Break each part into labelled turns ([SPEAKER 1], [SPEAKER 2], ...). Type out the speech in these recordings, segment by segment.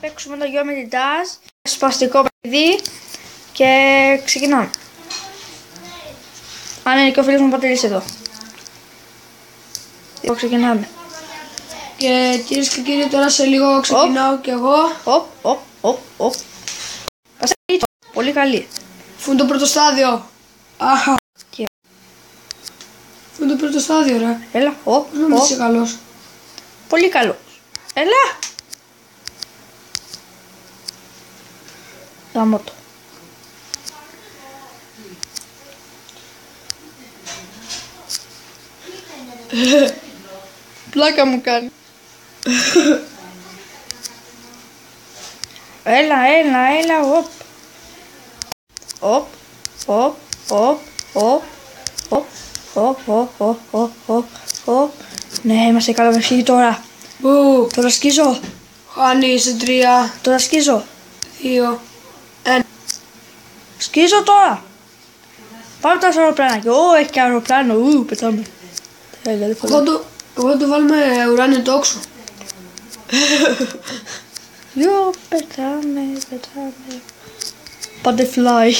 [SPEAKER 1] παίξουμε το γιο με την Τάζ, σπαστικό παιδί και ξεκινάμε. Αν είναι και ο φίλος μου Πατελής εδώ. Λοιπόν, ξεκινάμε.
[SPEAKER 2] Και κυρίες και κύριοι, τώρα σε λίγο ξεκινάω κι εγώ.
[SPEAKER 1] Οπ, οπ, οπ, οπ. Πάσε έτσι. Πολύ καλή.
[SPEAKER 2] Φου είναι το πρώτο στάδιο. Αχα.
[SPEAKER 1] Και-
[SPEAKER 2] Φου είναι το πρώτο στάδιο, ρε.
[SPEAKER 1] Έλα, οπ,
[SPEAKER 2] Πώς να
[SPEAKER 1] οπ.
[SPEAKER 2] είσαι καλός.
[SPEAKER 1] Πολύ καλό. Έλα. Γάμο το. Πλάκα μου κάνει. έλα, έλα, έλα, οπ. Οπ, οπ, οπ, οπ, οπ, οπ, οπ, οπ, οπ, οπ, οπ. Ναι, είμαστε καλά με φύγει τώρα.
[SPEAKER 2] Μπου.
[SPEAKER 1] Τώρα σκίζω.
[SPEAKER 2] Χάνεις σε τρία,
[SPEAKER 1] Τώρα σκίζω.
[SPEAKER 2] δύο, ένα.
[SPEAKER 1] Σκίζω τώρα. Πάμε τώρα στο αεροπλάνο. Και ω, έχει και αεροπλάνο. Ου, πετάμε. Τέλεια, δεν
[SPEAKER 2] Εγώ το, εγώ το βάλουμε ουράνιο τόξο.
[SPEAKER 1] Yo, πετάμε, πετάμε. Butterfly.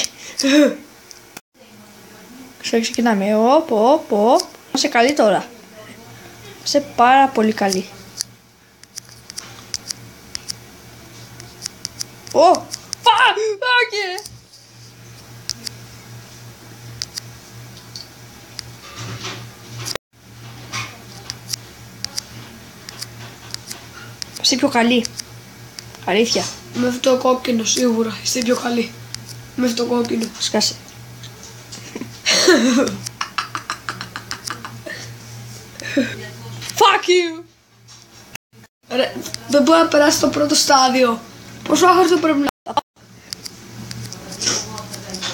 [SPEAKER 1] Ξέρω, ξεκινάμε. Οπ, οπ, οπ. Είμαστε καλοί τώρα. Είμαστε πάρα πολύ καλοί. Ω! Φα! Όχι! Είσαι πιο καλή. Αλήθεια.
[SPEAKER 2] Με αυτό το κόκκινο σίγουρα. Είστε πιο καλοί. Με αυτό το κόκκινο.
[SPEAKER 1] Σκάσε. Fuck you!
[SPEAKER 2] Ρε, δεν μπορεί να περάσει το πρώτο στάδιο. Πόσο άχαρτο πρέπει να.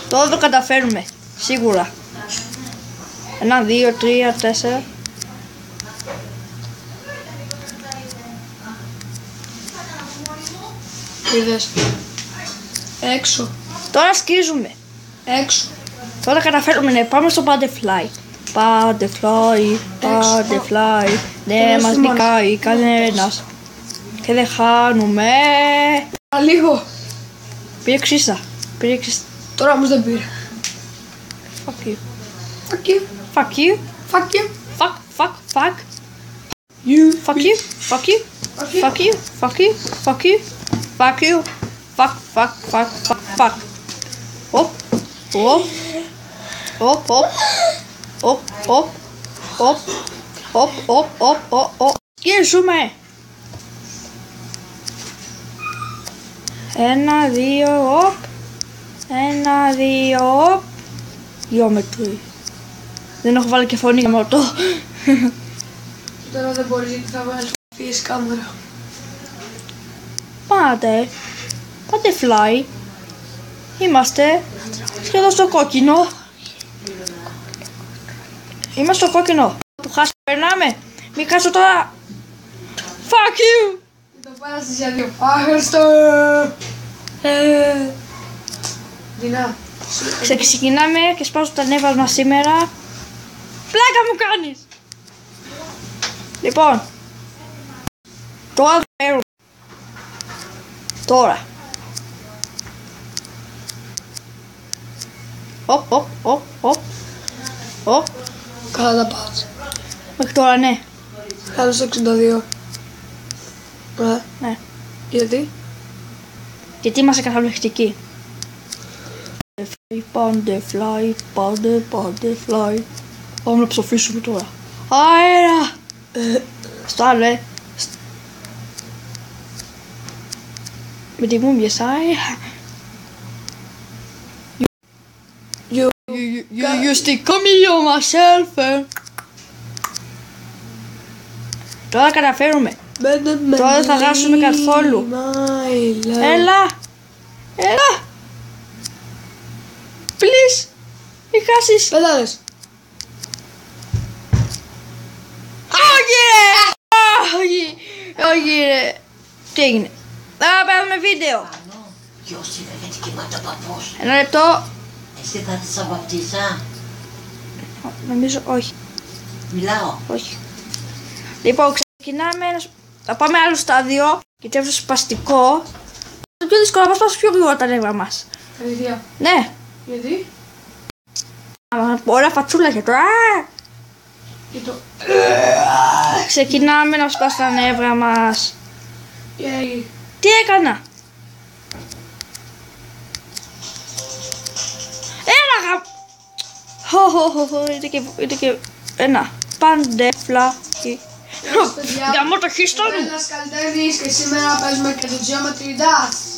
[SPEAKER 1] Τώρα το καταφέρουμε. Σίγουρα. Ένα, δύο, τρία, τέσσερα.
[SPEAKER 2] Είδες. Έξω.
[SPEAKER 1] Τώρα σκίζουμε.
[SPEAKER 2] Έξω.
[SPEAKER 1] Τώρα καταφέρουμε να πάμε στο butterfly. Butterfly, butterfly. Δεν
[SPEAKER 2] Τώρα
[SPEAKER 1] μας
[SPEAKER 2] σου μόνος.
[SPEAKER 1] νικάει κανένας. Και δεν χάνουμε.
[SPEAKER 2] Α, λίγο.
[SPEAKER 1] Πήρε ξύστα. Πήρε ξύστα.
[SPEAKER 2] Τώρα όμως δεν πήρε.
[SPEAKER 1] Fuck you.
[SPEAKER 2] Fuck you.
[SPEAKER 1] Fuck you.
[SPEAKER 2] Fuck you.
[SPEAKER 1] Fuck, fuck, fuck.
[SPEAKER 2] You.
[SPEAKER 1] Fuck you. Fuck you.
[SPEAKER 2] Fuck you.
[SPEAKER 1] Fuck you. Fuck you. Fuck you. Fuck you. Fuck, fuck, fuck, fuck, fuck. Οπ. Οπ. Οπ, οπ. Οπ, οπ. Οπ. Οπ, οπ, οπ, οπ, οπ. Σκίζουμε. Ένα, δύο, οπ. Ένα, δύο, οπ. Geometry. Δεν έχω βάλει και φωνή για μότο.
[SPEAKER 2] Τώρα δεν μπορείς γιατί θα βάλεις φύγεις κάμερα.
[SPEAKER 1] Πάτε. Πάτε fly. Είμαστε σχεδόν στο κόκκινο. Είμαστε στο κόκκινο. Που χάσαμε. Περνάμε. Μην χάσω τώρα. Fuck you.
[SPEAKER 2] Το πέρασες για δύο. Άχαστο. Ε. Δυνά.
[SPEAKER 1] Ξε- Ξεκινάμε και σπάζω τα νεύρα μας σήμερα. Πλάκα μου κάνεις. Λοιπόν. Τώρα θα φέρουμε. Τώρα. Οπ, οπ, οπ, οπ. Οπ.
[SPEAKER 2] Καλά τα πας.
[SPEAKER 1] Μέχρι τώρα ναι.
[SPEAKER 2] Κάτω στο 62. Ε,
[SPEAKER 1] Ναι.
[SPEAKER 2] γιατί;
[SPEAKER 1] Γιατί είμαστε καταπληκτικοί. Πάντε fly, πάντε, πάντε fly. Πάμε να ψοφήσουμε τώρα. Αέρα! Ε, Στο άλλο, ε. Σ- Με τη μούμια αέρα.
[SPEAKER 2] You.
[SPEAKER 1] You, you, you stick me on myself. ε. Τώρα καταφέρουμε. Τώρα δεν θα χάσουμε καθόλου. Έλα! Έλα! Please! Μην χάσεις!
[SPEAKER 2] Πετάδες.
[SPEAKER 1] Όχι ρε! Α, Όχι! Όχι ρε! Τι έγινε; Θα παίρνουμε βίντεο!
[SPEAKER 3] Ποιος είναι γιατί κοιμάται ο παππούς;
[SPEAKER 1] Ένα λεπτό.
[SPEAKER 3] Εσύ θα τη βαπτίσα.
[SPEAKER 1] Νομίζω όχι.
[SPEAKER 3] Μιλάω.
[SPEAKER 1] Όχι. Λοιπόν, ξεκινάμε ένα. Θα πάμε άλλο στάδιο, γιατί αυτό σπαστικό. Το πιο δύσκολο, μας πας πιο γρήγορα τα νεύρα μας.
[SPEAKER 2] Αλήθεια.
[SPEAKER 1] Ναι,
[SPEAKER 2] Γιατί;
[SPEAKER 1] Άμα ωραία φατσούλα τώρα. Α!
[SPEAKER 2] Και το...
[SPEAKER 1] Ξεκινάμε να σπάσει τα νεύρα μας.
[SPEAKER 2] Yay.
[SPEAKER 1] Τι έκανα; Ένα γα... Χω, χω, χω, χω, είναι και, είναι και ένα παντεφλάκι.
[SPEAKER 2] παιδιά.
[SPEAKER 1] Γαμώ το χίστο
[SPEAKER 2] Είμαι
[SPEAKER 1] μου.
[SPEAKER 2] ένας καλλιτέχνης και σήμερα παίζουμε και το Geometry Dash.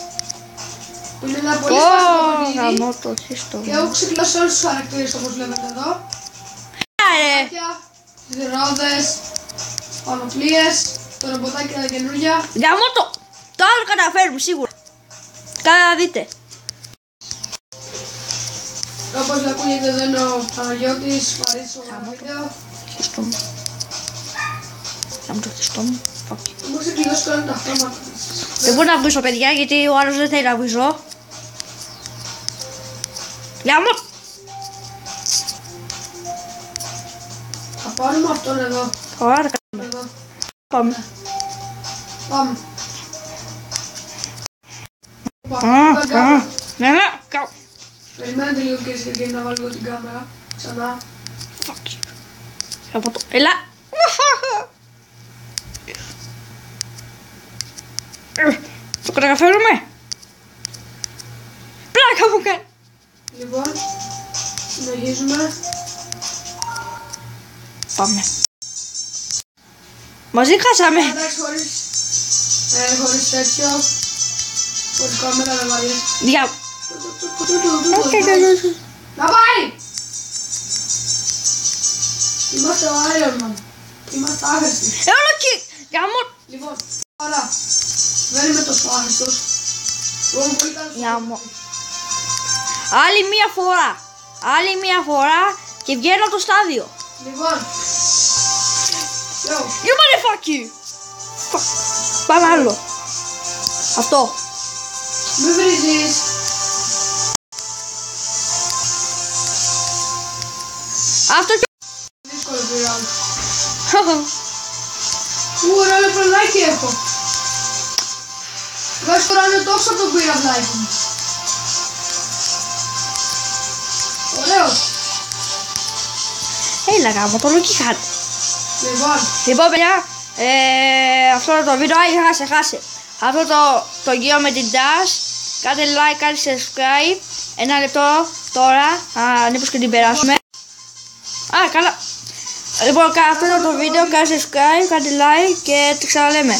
[SPEAKER 2] Που είναι ένα πολύ
[SPEAKER 1] Ω,
[SPEAKER 2] σπαστικό παιχνίδι.
[SPEAKER 1] γαμώ το χίστο
[SPEAKER 2] Και
[SPEAKER 1] μου.
[SPEAKER 2] έχω ξεκλώσει όλους τους χαρακτήρες όπως βλέπετε εδώ.
[SPEAKER 1] Άρε,
[SPEAKER 2] Ρομποτάκια, ρόδες, πανοπλίες, το ρομποτάκι τα καινούργια.
[SPEAKER 1] γαμώ το. Το άλλο καταφέρουμε σίγουρα. Καλά να δείτε.
[SPEAKER 2] Όπως ακούγεται εδώ είναι ο Παναγιώτης, μου αρέσει το βίντεο.
[SPEAKER 1] Χίστο μου. Γαμώ το χίστο μου. Fuck.
[SPEAKER 2] Μου έχει κλειδώσει τώρα τα χρώματα της.
[SPEAKER 1] Δεν μπορώ να βρίσκω παιδιά γιατί ο άλλος δεν θέλει να βρίσκω. Γαμώ.
[SPEAKER 2] Θα πάρουμε αυτόν εδώ.
[SPEAKER 1] Ωραία, τα κάνουμε.
[SPEAKER 2] εδώ.
[SPEAKER 1] Πάμε.
[SPEAKER 2] Πάμε. Οπα,
[SPEAKER 1] Α,
[SPEAKER 2] είπα
[SPEAKER 1] α.
[SPEAKER 2] κάμερα.
[SPEAKER 1] Ναι, ναι, κα-
[SPEAKER 2] Περιμένετε λίγο κυρίες και κύριοι να βάλω λίγο την κάμερα. Ξανά.
[SPEAKER 1] Fuck you. Από το... Έλα. Το καταφέρουμε. Πλάκα μου κάνει.
[SPEAKER 2] Λοιπόν, συνεχίζουμε.
[SPEAKER 1] Πάμε. Μαζί χάσαμε.
[SPEAKER 2] Εντάξει, χωρίς, ε, χωρίς τέτοιο, χωρίς κάμερα δεν βαριέσαι.
[SPEAKER 1] Δια...
[SPEAKER 2] Να πάει! Είμαστε ο Iron Man. Είμαστε άχρηστοι.
[SPEAKER 1] Ε, όλο και... Γαμώ...
[SPEAKER 2] Λοιπόν, τώρα, δεν είμαι τόσο άχρηστος. Εγώ είμαι πολύ καλός.
[SPEAKER 1] Γαμώ. Άλλη μία φορά. Άλλη μία φορά και βγαίνω από το στάδιο.
[SPEAKER 2] Λοιπόν, Yo,
[SPEAKER 1] You motherfucker! Fuck. Πάμε άλλο. Αυτό.
[SPEAKER 2] μη βρίζεις.
[SPEAKER 1] Αυτό και...
[SPEAKER 2] Δύσκολο πειράζει. Ου, ωραίο λεπρονάκι έχω. Βγάζει τώρα είναι τόσο το πυραυλάκι μου. Ωραίος.
[SPEAKER 1] Έλα γάμο, το λογική χάρη.
[SPEAKER 2] Λοιπόν,
[SPEAKER 1] Λοιπόν παιδιά, ε, αυτό το βίντεο, α, χάσε, χάσε. Αυτό το, το γύρω με την Dash, κάντε like, κάντε subscribe. Ένα λεπτό τώρα, α, μήπως και την περάσουμε. Α, καλά. Λοιπόν, κα- αυτό ήταν το βίντεο, κάντε subscribe, κάντε like και το ξαναλέμε.